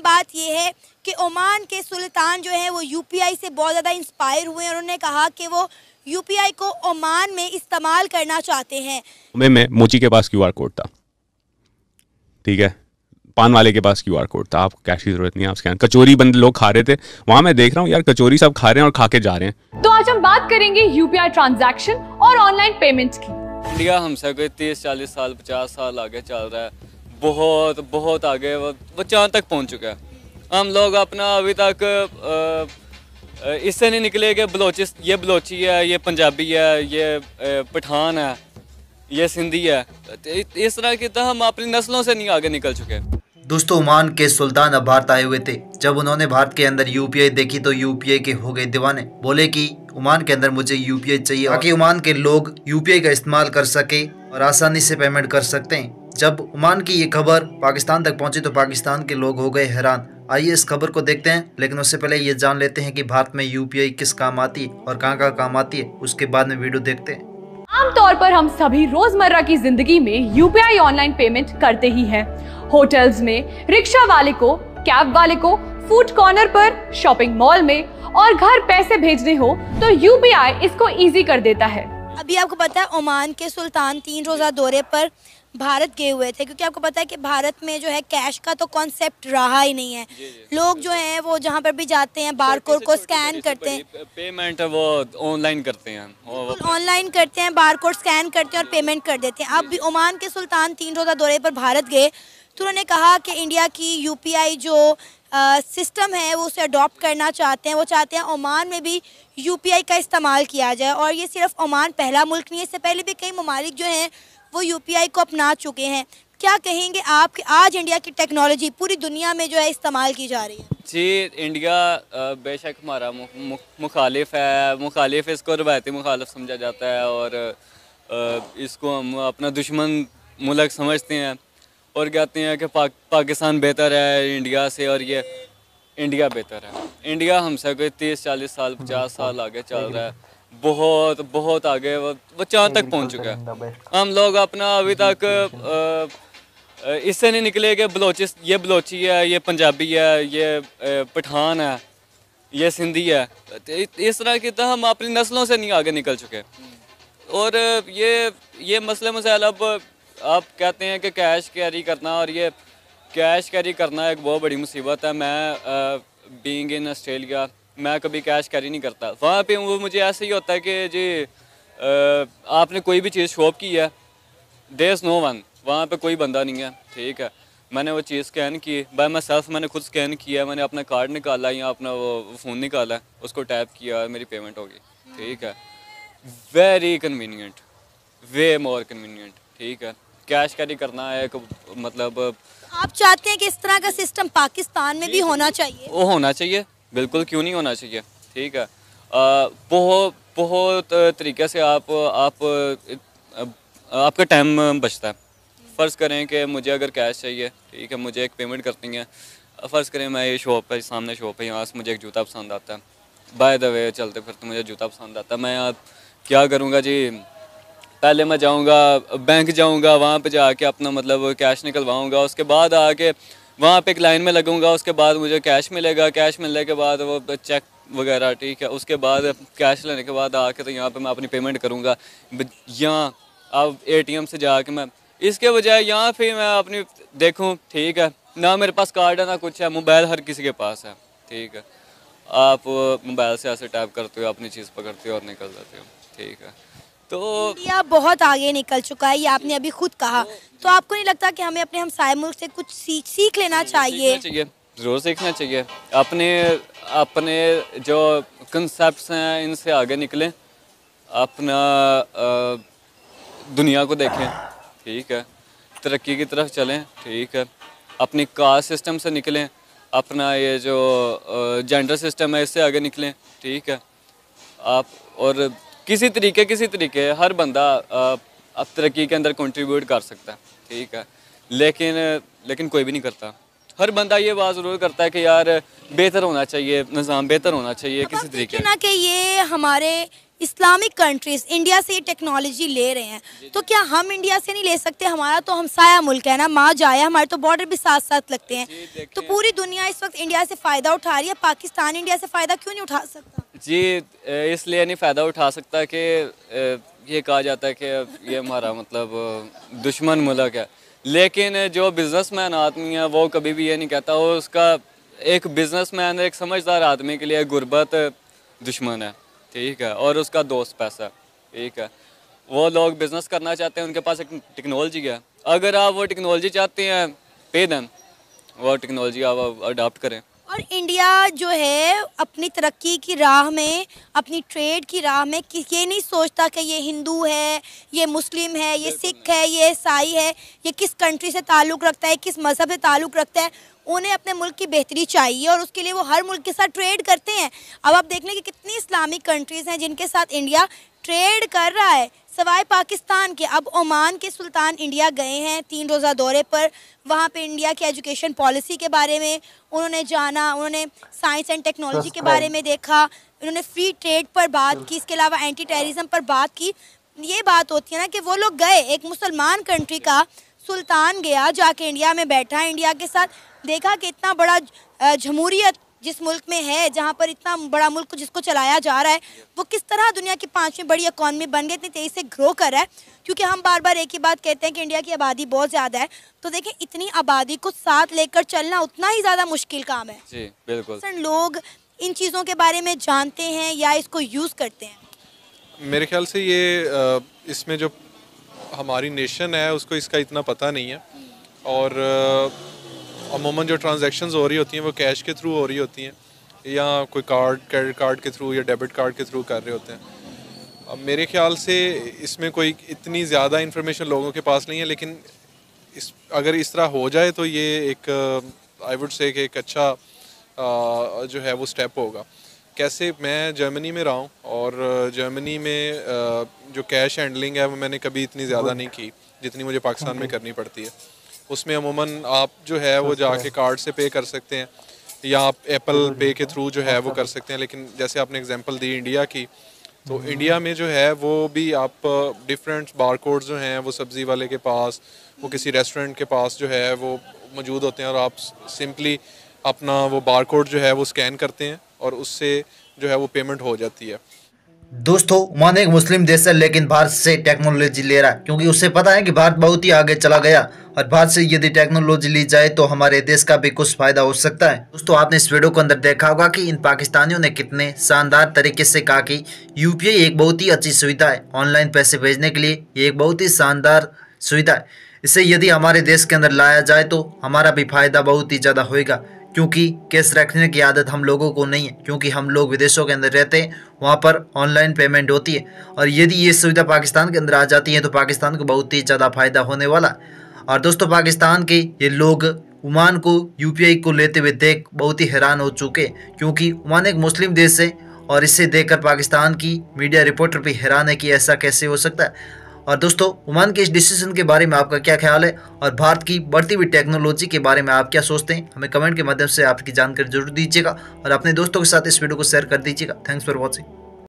बात यह है कि ओमान के सुल्तान जो है वो यूपीआई से बहुत ज़्यादा इंस्पायर हुए हैं उन्होंने कहा कि वो यूपीआई को ओमान में इस्तेमाल करना चाहते हैं। में मैं मोची के पास क्यूआर कोड था। ठीक है? पान वाले के पास क्यूआर कोड था। आपको कैश की ज़रूरत नहीं है आप स्कैन कचोरी बंद लोग खा रहे थे। वहाँ मैं देख रहा हूँ यार कचोरी सब खा रहे हैं और खा के जा रहे हैं। तो आज हम बात करेंगे यूपीआई ट्रांजैक्शन और ऑनलाइन पेमेंट की। इंडिया हमसे कोई तीस चालीस साल पचास साल आगे चल रहा है। बहुत बहुत आगे वो चाँद तक पहुँच चुका है। हम लोग अपना अभी तक इससे नहीं निकले कि बलोचिस, ये बलोची है, ये पंजाबी है, ये पठान है, ये सिंधी है। तो इस तरह की तो हम अपनी नस्लों से नहीं आगे निकल चुके। दोस्तों, ओमान के सुल्तान अब भारत आए हुए थे। जब उन्होंने भारत के अंदर यूपीआई देखी तो यूपीआई के हो गए दीवाने। बोले कि, ओमान के अंदर मुझे यूपीआई चाहिए, ताकि ओमान के लोग यूपीआई का इस्तेमाल कर सके और आसानी से पेमेंट कर सकते हैं। जब ओमान की ये खबर पाकिस्तान तक पहुँची तो पाकिस्तान के लोग हो गए हैरान। आइए इस खबर को देखते हैं लेकिन उससे पहले ये जान लेते हैं कि भारत में यूपीआई किस काम आती है और कहाँ कहाँ काम आती है उसके बाद में वीडियो देखते हैं। आमतौर पर हम सभी रोज़मर्रा की ज़िंदगी में यूपीआई ऑनलाइन पेमेंट करते ही हैं। होटल्स में रिक्शा वाले को कैब वाले को फ़ूड कॉर्नर पर शॉपिंग मॉल में और घर पैसे भेजने हो तो यूपीआई इसको इजी कर देता है। अभी आपको पता है ओमान के सुल्तान तीन रोज़ा दौरे पर भारत गए हुए थे क्योंकि आपको पता है कि भारत में जो है कैश का तो कॉन्सेप्ट रहा ही नहीं है। जी, जी, लोग जो हैं वो जहाँ पर भी जाते हैं बार कोड को स्कैन करते हैं। पेमेंट वो ऑनलाइन करते हैं ऑनलाइन करते हैं बार कोड स्कैन करते हैं और पेमेंट कर देते हैं। अब भी ओमान के सुल्तान तीन रोज़ा दौरे पर भारत गए तो उन्होंने कहा कि इंडिया की यूपीआई जो सिस्टम है, वो उसे अडॉप्ट करना चाहते हैं, वो चाहते हैं ओमान में भी यूपीआई का इस्तेमाल किया जाए और ये सिर्फ़ ओमान पहला मुल्क नहीं है इससे पहले भी कई ममालिक जो हैं, वो यूपीआई को अपना चुके हैं। क्या कहेंगे आप कि आज इंडिया की टेक्नोलॉजी पूरी दुनिया में जो है इस्तेमाल की जा रही है? जी इंडिया बेशक हमारा मुखालिफ है, मुखालिफ इसको रवायती मुखालफ समझा जाता है और इसको हम अपना दुश्मन मुल्क समझते हैं। और कहते हैं कि पाक, पाकिस्तान बेहतर है इंडिया से और ये इंडिया बेहतर है। इंडिया हमसे कोई तीस चालीस साल पचास साल आगे चल रहा है। बहुत बहुत आगे वो चाँद तक पहुँच चुका है। हम लोग अपना अभी तक इससे नहीं निकले कि बलोचिस ये बलोची है ये पंजाबी है ये पठान है ये सिंधी है। तो इस तरह की तो हम अपनी नस्लों से नहीं आगे निकल चुके। और ये ये मसले मसाइल अब आप कहते हैं कि कैश कैरी करना और ये कैश कैरी करना एक बहुत बड़ी मुसीबत है। मैं बीइंग इन ऑस्ट्रेलिया मैं कभी कैश कैरी नहीं करता। वहाँ पे वो मुझे ऐसे ही होता है कि जी अ, आपने कोई भी चीज़ शॉप की है दे इज़ नो वन वहाँ पे कोई बंदा नहीं है ठीक है। मैंने वो चीज़ स्कैन की बाय माई सेल्फ मैंने खुद स्कैन किया मैंने अपना कार्ड निकाला या अपना वो फ़ोन निकाला उसको टैप किया मेरी पेमेंट होगी ठीक है। Very convenient way more convenient ठीक है। कैश कैरी करना है एक मतलब आप चाहते हैं कि इस तरह का सिस्टम पाकिस्तान में भी होना चाहिए? वो होना चाहिए बिल्कुल क्यों नहीं होना चाहिए? ठीक है। बहुत बहुत तरीके से आप आप आपका टाइम बचता है। फ़र्ज़ करें कि मुझे अगर कैश चाहिए ठीक है मुझे एक पेमेंट करनी है। फ़र्ज़ करें मैं ये शॉप है सामने शॉप है यहाँ से मुझे एक जूता पसंद आता है। बाय द वे चलते फिरते मुझे जूता पसंद आता है। मैं आप क्या करूँगा जी? पहले मैं जाऊँगा बैंक जाऊँगा, वहाँ पे जाके अपना मतलब कैश निकलवाऊँगा, उसके बाद आके वहाँ पे एक लाइन में लगूँगा, उसके बाद मुझे कैश मिलेगा कैश मिलने के बाद वो चेक वगैरह, ठीक है, उसके बाद कैश लेने के बाद आके तो यहाँ पे मैं अपनी पेमेंट करूँगा। यहाँ अब एटीएम से जाके मैं, इसके बजाय यहाँ पे मैं अपनी, देखूँ, ठीक है, ना मेरे पास कार्ड है, ना कुछ है मोबाइल हर किसी के पास है, ठीक है। आप मोबाइल से ऐसे टैप करते हो, अपनी चीज़ पकड़ते हो और निकल जाते हो, ठीक है। तो इंडिया बहुत आगे निकल चुका है ये आपने अभी खुद कहा। तो आपको नहीं लगता कि हमें अपने हमसाय मुल्क से कुछ सीख सीख लेना चाहिए? चाहिए ज़रूर सीखना चाहिए। अपने अपने जो कंसेप्ट हैं इनसे आगे निकलें। अपना दुनिया को देखें ठीक है? तरक्की की तरफ़ चलें ठीक है? अपनी कास्ट सिस्टम से निकलें अपना ये जो जेंडर सिस्टम है इससे आगे निकलें ठीक है? आप और किसी तरीके किसी तरीके हर बंदा अब तरक्की के अंदर कंट्रीब्यूट कर सकता है ठीक है। लेकिन लेकिन कोई भी नहीं करता। हर बंदा ये बात ज़रूर करता है कि यार बेहतर होना चाहिए निज़ाम बेहतर होना चाहिए किसी तरीके ना कि ये हमारे इस्लामिक कंट्रीज़ इंडिया से ये टेक्नोलॉजी ले रहे हैं। तो क्या हम इंडिया से नहीं ले सकते? हमारा तो हमसाया मुल्क है ना माँ जाए हमारे तो बॉर्डर भी साथ साथ लगते हैं। तो पूरी दुनिया इस वक्त इंडिया से फ़ायदा उठा रही है पाकिस्तान इंडिया से फ़ायदा क्यों नहीं उठा सकता? जी इसलिए नहीं फ़ायदा उठा सकता कि ये कहा जाता है कि ये हमारा मतलब दुश्मन मुल्क है। लेकिन जो बिजनेसमैन आदमी है, वो कभी भी ये नहीं कहता, वो उसका एक बिजनेसमैन एक समझदार आदमी के लिए गुर्बत दुश्मन है, ठीक है, और उसका दोस्त पैसा, ठीक है। वो लोग बिज़नेस करना चाहते हैं, उनके पास एक टेक्नोलॉजी है। अगर आप वो टेक्नोलॉजी चाहते हैं पे दें वो टेक्नोलॉजी आप अडाप्ट करें। और इंडिया जो है अपनी तरक्की की राह में अपनी ट्रेड की राह में ये नहीं सोचता कि ये हिंदू है ये मुस्लिम है ये सिख है ये ईसाई है ये किस कंट्री से ताल्लुक़ रखता है किस मज़हब से ताल्लुक़ रखता है उन्हें अपने मुल्क की बेहतरी चाहिए और उसके लिए वो हर मुल्क के साथ ट्रेड करते हैं। अब आप देख लें कि कितनी इस्लामिक कंट्रीज़ हैं जिनके साथ इंडिया ट्रेड कर रहा है। सवाए पाकिस्तान के, अब ओमान के सुल्तान इंडिया गए हैं तीन रोज़ा दौरे पर। वहाँ पे इंडिया की एजुकेशन पॉलिसी के बारे में उन्होंने जाना, उन्होंने साइंस एंड टेक्नोलॉजी के बारे में देखा उन्होंने फ्री ट्रेड पर बात की, इसके अलावा एंटी टेररिज्म पर बात की। ये बात होती है ना कि वो लोग गए, एक मुसलमान कंट्री का सुल्तान गया, जाके इंडिया में बैठा, इंडिया के साथ देखा कि इतना बड़ा जमहूरियत जिस मुल्क में है जहाँ पर इतना बड़ा मुल्क जिसको चलाया जा रहा है वो किस तरह दुनिया की पाँचवीं बड़ी इकॉनमी बन गई इतनी तेज़ी से ग्रो कर रहा है? क्योंकि हम बार बार एक ही बात कहते हैं कि इंडिया की आबादी बहुत ज़्यादा है तो देखें इतनी आबादी को साथ लेकर चलना उतना ही ज़्यादा मुश्किल काम है। जी बिल्कुल। सर लोग इन चीज़ों के बारे में जानते हैं या इसको यूज़ करते हैं? मेरे ख्याल से ये इसमें जो हमारी नेशन है उसको इसका इतना पता नहीं है। और अमूमन जो ट्रांजेक्शन हो रही होती हैं वो कैश के थ्रू हो रही होती हैं या कोई कार्ड क्रेडिट कार्ड के थ्रू या डेबिट कार्ड के थ्रू कर रहे होते हैं। अब मेरे ख्याल से इसमें कोई इतनी ज़्यादा इन्फॉर्मेशन लोगों के पास नहीं है लेकिन इस अगर इस तरह हो जाए तो ये एक आई वुड से एक अच्छा आ, जो है वो स्टेप होगा। कैसे मैं जर्मनी में रहा हूँ और जर्मनी में आ, जो कैश हैंडलिंग है वो मैंने कभी इतनी ज़्यादा नहीं की जितनी मुझे पाकिस्तान में करनी पड़ती है। उसमें अमूमन आप जो है वो जाके कार्ड से पे कर सकते हैं या आप एप्पल पे के थ्रू जो है वो कर सकते हैं लेकिन जैसे आपने एग्जांपल दी इंडिया की तो इंडिया में जो है वो भी आप डिफरेंट बार कोड जो हैं वो सब्ज़ी वाले के पास वो किसी रेस्टोरेंट के पास जो है वो मौजूद होते हैं और आप सिंपली अपना वो बार कोड जो है वो स्कैन करते हैं और उससे जो है वो पेमेंट हो जाती है। दोस्तों ओमान एक मुस्लिम देश है, लेकिन भारत से टेक्नोलॉजी ले रहा है। क्योंकि उसे पता है कि भारत बहुत ही आगे चला गया, और भारत से यदि टेक्नोलॉजी ली जाए तो हमारे देश का भी कुछ फ़ायदा हो सकता है। दोस्तों, आपने इस वीडियो को अंदर देखा होगा कि इन पाकिस्तानियों ने कितने शानदार तरीके से कहा कि यूपीआई एक बहुत ही अच्छी सुविधा है। ऑनलाइन पैसे भेजने के लिए ये एक बहुत ही शानदार सुविधा है। इसे यदि हमारे देश के अंदर लाया जाए तो हमारा भी फ़ायदा बहुत ही ज़्यादा होगा क्योंकि कैश रखने की आदत हम लोगों को नहीं है, क्योंकि हम लोग विदेशों के अंदर रहते हैं, वहाँ पर ऑनलाइन पेमेंट होती है। और यदि ये सुविधा पाकिस्तान के अंदर आ जाती है तो पाकिस्तान को बहुत ही ज़्यादा फ़ायदा होने वाला और दोस्तों, पाकिस्तान के ये लोग ओमान को यूपीआई को लेते हुए देख बहुत ही हैरान हो चुके क्योंकि उमान एक मुस्लिम देश है, और इसे देखकर पाकिस्तान की मीडिया रिपोर्टर भी हैरान है कि ऐसा कैसे हो सकता है। और दोस्तों ओमान के इस डिसीज़न के बारे में आपका क्या ख्याल है? और भारत की बढ़ती हुई टेक्नोलॉजी के बारे में आप क्या सोचते हैं? हमें कमेंट के माध्यम से आपकी जानकारी ज़रूर दीजिएगा और अपने दोस्तों के साथ इस वीडियो को शेयर कर दीजिएगा। Thanks for watching